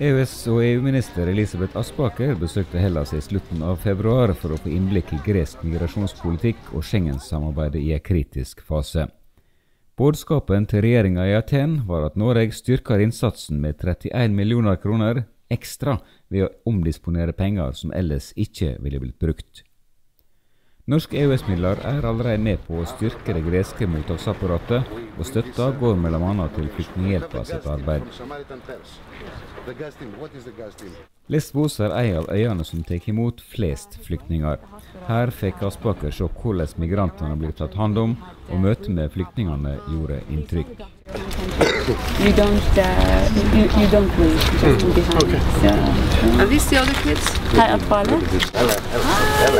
EØS- og EU-minister Elisabeth Aspaker besøkte Hellas i slutten av februar for å få innblikk i gresk migrasjonspolitikk og Schengen-samarbeidet i en kritisk fase. Budskapen til regjeringa i Aten var at Norge styrker innsatsen med 31 millioner kroner ekstra ved å omdisponere penger som ellers ikke ville blitt brukt. Norske EØS-midler er allerede med på å styrke det greske mottaksapparatet, og støtta går bl.a. til Flyktninghjelpa sitt arbeid. Lesbos er en av øyene som tar imot flest flyktninger. Her fikk Aspaker se hvordan migrantene blir tatt hand om, og møtet med flyktningene gjorde inntrykk. You don't, uh, you, you don't leave, just uh, hello.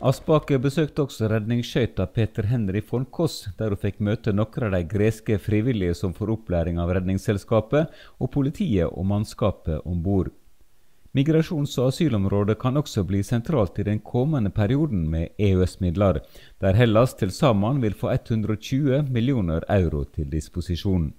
Aspaker besøkte også redningsskøyta Peter Henry von Koss, der hun fikk møte noen av de greske frivillige som får opplæring av Redningsselskapet, og politiet og mannskapet om bord. Migrasjons- og asylområdet kan også bli sentralt i den kommende perioden med EØS-midler, der Hellas til sammen vil få 120 millioner euro til disposisjon.